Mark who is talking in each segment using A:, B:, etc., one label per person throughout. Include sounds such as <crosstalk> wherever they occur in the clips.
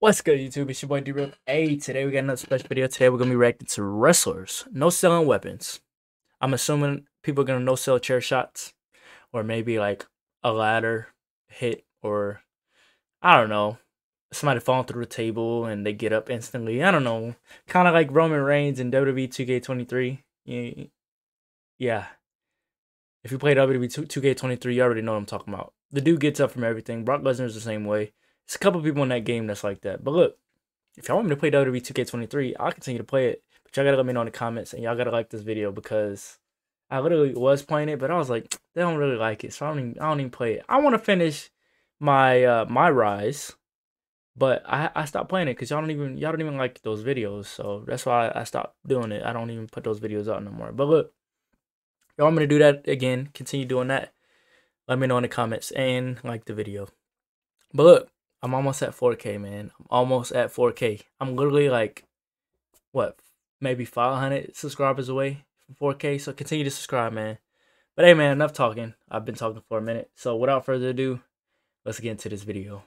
A: What's good, YouTube? It's your boy D-Real. Hey, today we got another special video. Today we're gonna be reacting to wrestlers no selling weapons. I'm assuming people are gonna no sell chair shots, or maybe like a ladder hit, or I don't know, somebody falling through the table and they get up instantly. I don't know, kind of like Roman Reigns in WWE 2K23. Yeah, if you play WWE 2K23, you already know what I'm talking about. The dude gets up from everything. Brock Lesnar's the same way. There's a couple people in that game that's like that. But look, if y'all want me to play WWE 2K23, I'll continue to play it. But y'all gotta let me know in the comments and y'all gotta like this video because I literally was playing it, but I was like, <tsk> they don't really like it, so I don't even, I don't even play it. I want to finish my uh my rise, but I I stopped playing it because y'all don't even y'all don't even like those videos, so that's why I stopped doing it. I don't even put those videos out no more. But look, y'all want me to do that again? Continue doing that. Let me know in the comments and like the video. But look, I'm almost at 4K, man. I'm almost at 4K. I'm literally like, what, maybe 500 subscribers away from 4K. So continue to subscribe, man. But hey, man, enough talking. I've been talking for a minute. So without further ado, let's get into this video.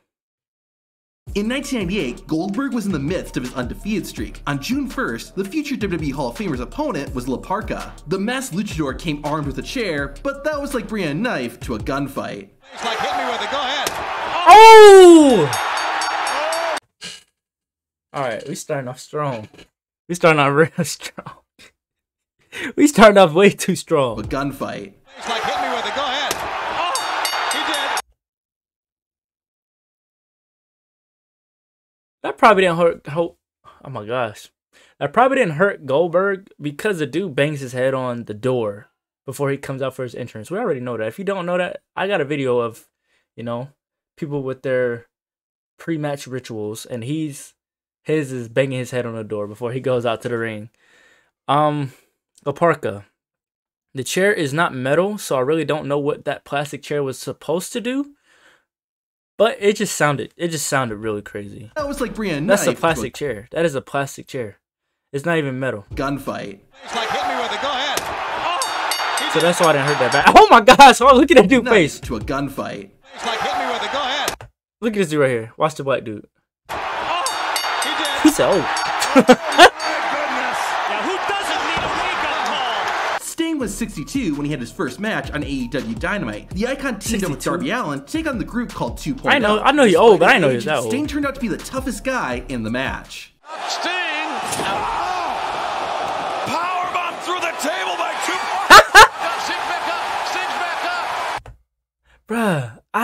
B: In 1998, Goldberg was in the midst of his undefeated streak. On June 1st, the future WWE Hall of Famer's opponent was La Parka. The masked luchador came armed with a chair, but that was like bringing a knife to a gunfight.
C: It's like hit me with it. Go ahead.
A: Oh! All right, we starting off strong. We starting off <laughs> real strong. we starting off way too strong.
B: A
C: gunfight. Like hit me with it. Go ahead. Oh, he did.
A: That probably didn't hurt. Ho- oh my gosh, that probably didn't hurt Goldberg because the dude bangs his head on the door before he comes out for his entrance. We already know that. If you don't know that, I got a video of, you know, people with their pre-match rituals, and he's his is banging his head on the door before he goes out to the ring. Um, La Parka. The chair is not metal, so I really don't know what that plastic chair was supposed to do. But it just sounded it just sounded really crazy.
B: That was like Brian.
A: That's a
B: to
A: plastic chair. That is a plastic chair. It's not even metal.
B: gunfight.
C: It's like hit me with it. Go ahead. Oh,
A: So that's why I didn't hurt that bad. <laughs> Oh my gosh, oh, look at that dude face.
B: to a gunfight.
C: It's like hit me with it. Go ahead.
A: Look at this dude right here. Watch the black dude.
C: Oh, he did.
A: He said, oh.
C: Now who doesn't need a wake-up call?
B: Sting was 62 when he had his first match on AEW Dynamite. The icon teamed up with Darby Allin to take on the group called 2.0.
A: I know- I know he's old, but I know
B: his
A: he's that
B: age,
A: old.
B: Sting turned out to be the toughest guy in the match.
C: Sting. Power bomb through the table by two. Sting's back up. Sting's back up.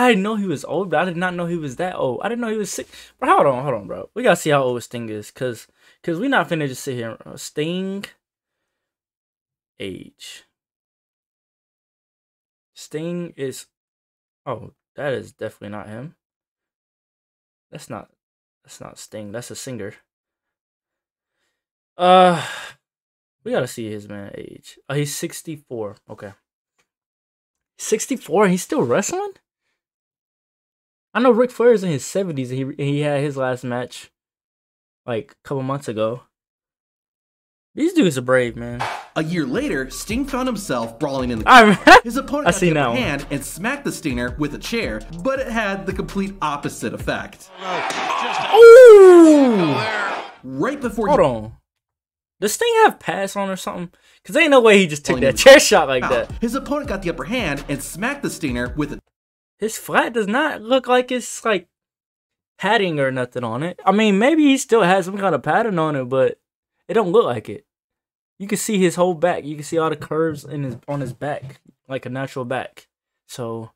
A: I know he was old, but I did not know he was that old. I didn't know he was sick. Bro, hold on, hold on, bro. We gotta see how old Sting is, cause, cause we not finna just sit here. Uh, Sting, age. Sting is, oh, that is definitely not him. That's not, that's not Sting. That's a singer. Uh, we gotta see his man age. Oh, he's sixty four. Okay. 64 and he's still wrestling? I know Ric Flair's in his 70s and he he had his last match like a couple months ago. These dudes are brave, man.
B: A year later, Sting found himself brawling in the <laughs>
A: I
B: His opponent
A: I
B: got the upper hand and smacked the Stinger with a chair, but it had the complete opposite effect.
A: Ooh!
B: Right before
A: Hold on. Does Sting have pass on or something? Cause ain't no way he just took that chair shot like
B: out,
A: that.
B: his opponent got the upper hand and smacked the Stinger with a
A: His flat does not look like it's like padding or nothing on it. I mean, maybe he still has some kind of pattern on it, but it don't look like it. You can see his whole back. You can see all the curves in his on his back, like a natural back. So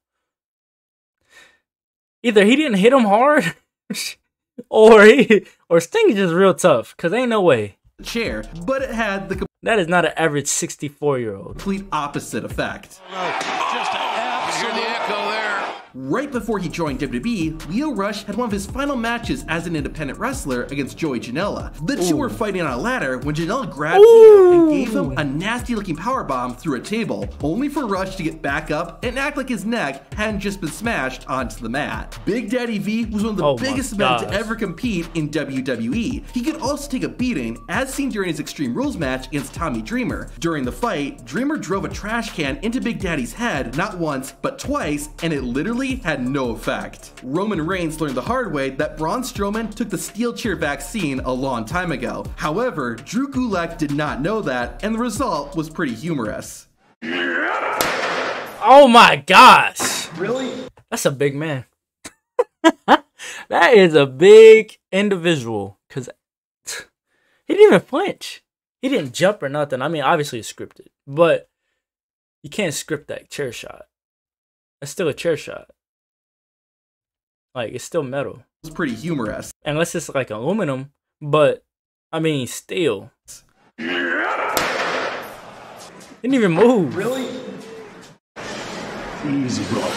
A: either he didn't hit him hard, <laughs> or he or Sting is just real tough. Cause ain't no way
B: chair, but it had the
A: that is not an average sixty four year old.
B: complete opposite effect.
C: Just absolute. The echo there.
B: Right before he joined WWE, Lio Rush had one of his final matches as an independent wrestler against Joey Janela. The two were fighting on a ladder when Janela grabbed Lio and gave him a nasty looking powerbomb through a table, only for Rush to get back up and act like his neck hadn't just been smashed onto the mat. Big Daddy V was one of the
A: Oh
B: biggest men to ever compete in WWE. He could also take a beating, as seen during his Extreme Rules match against Tommy Dreamer. During the fight, Dreamer drove a trash can into Big Daddy's head not once, but twice, and it literally reportedly had no effect. Roman Reigns learned the hard way that Braun Strowman took the steel chair vaccine a long time ago. However, Drew Gulak did not know that, and the result was pretty humorous.
A: Oh my gosh. Really? That's a big man. <laughs> that is a big individual. Cause <laughs> he didn't even flinch. He didn't jump or nothing. I mean, obviously it's scripted, but you can't script that chair shot. That's still a chair shot. Like it's still metal.
B: It's pretty humorous.
A: Unless it's like aluminum, but I mean steel. Didn't even move.
B: Really? Easy, bro.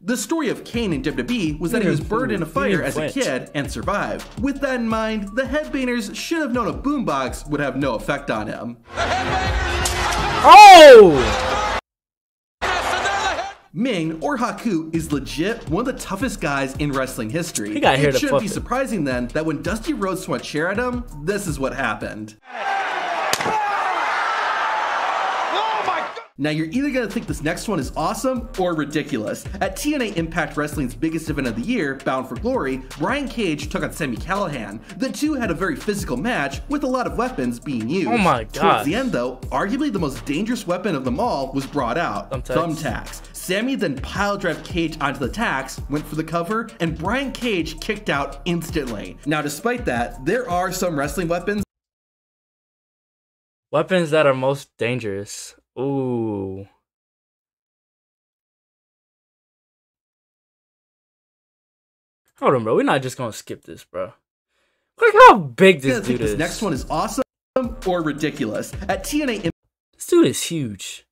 B: The story of Kane in WWE was that he was burned in a fire as a kid and survived. With that in mind, the Headbangers should have known a boombox would have no effect on him.
A: Oh!
B: Meng or Haku is legit one of the toughest guys in wrestling history.
A: He got here
B: it shouldn't be
A: it.
B: surprising then that when Dusty Rhodes a chair at him, this is what happened. Now you're either gonna think this next one is awesome or ridiculous. At TNA Impact Wrestling's biggest event of the year, Bound for Glory, Brian Cage took on Sami Callihan. The two had a very physical match with a lot of weapons being used.
A: Oh my god.
B: Towards the end though, arguably the most dangerous weapon of them all was brought out.
A: Thumbtacks.
B: Thumbtacks. Sammy then pile drive Cage onto the tacks, went for the cover, and Brian Cage kicked out instantly. Now despite that, there are some wrestling weapons
A: Weapons that are most dangerous. Ooh. Hold on, bro. We're not just gonna skip this, bro. Look how big this dude
B: this
A: is.
B: next one is awesome or ridiculous. At TNA
A: This dude is huge.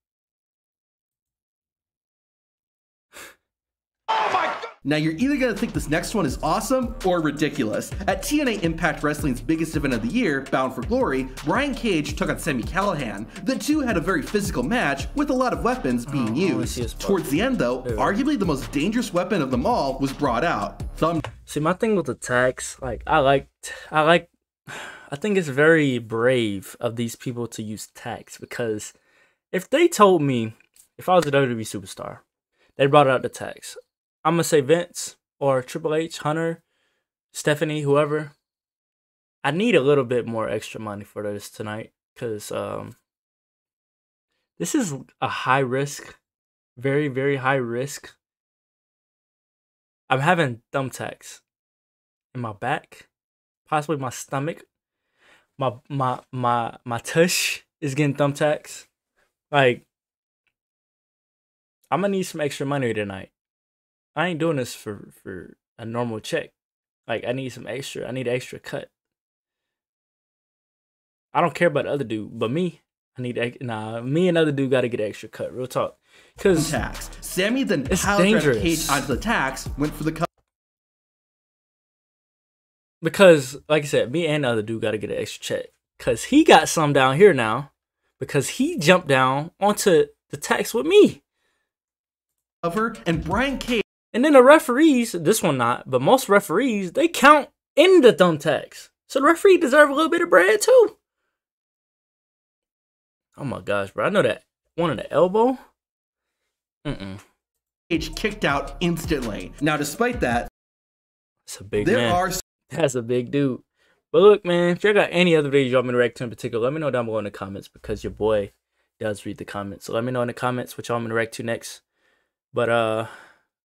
B: Now you're either gonna think this next one is awesome or ridiculous. At TNA Impact Wrestling's biggest event of the year, Bound for Glory, Brian Cage took on Sami Callihan. The two had a very physical match with a lot of weapons being
A: Oh,
B: used.
A: see his butt.
B: Towards the end though, arguably the most dangerous weapon of them all was brought out. Thumb
A: See, my thing with the tags, like I like, I like, I think it's very brave of these people to use tags because if they told me, if I was a WWE superstar, they brought out the tags, I'm gonna say Vince or Triple H, Hunter, Stephanie, whoever. I need a little bit more extra money for this tonight because um, this is a high risk, very very high risk. I'm having thumbtacks in my back, possibly my stomach. My my my my tush is getting thumbtacks. Like I'm gonna need some extra money tonight. I ain't doing this for for a normal check. Like I need some extra. I need an extra cut. I don't care about the other dude, but me, I need nah. Me and other dude got to get an extra cut. Real talk, cause
B: tacks. Sammy then
A: It's
B: pile drive
A: dangerous.
B: Cage onto the tacks, went for the cover.
A: because like I said, me and the other dude got to get an extra check because he got some down here now because he jumped down onto the tacks with me.
B: Cover and Brian Cage
A: And then the referees, this one not, but most referees, they count in the thumbtacks. So the referee deserve a little bit of bread too. Oh my gosh, bro. I know that one in the elbow. Mm-mm.
B: Cage kicked out instantly. Now despite that,
A: It's a big
B: there
A: man.
B: are
A: That's a big dude. But look, man, if you got any other videos you want me to react to in particular, let me know down below in the comments because your boy does read the comments. So let me know in the comments what y'all want me to react to next. But uh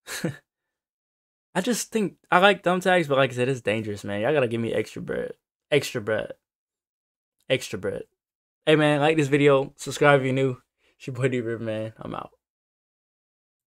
A: <laughs> I just think I like thumbtacks, but like I said, it's dangerous, man. Y'all gotta give me extra bread. Extra bread. Extra bread. Hey man, like this video, subscribe if you're new. It's your boy D River, man. I'm out.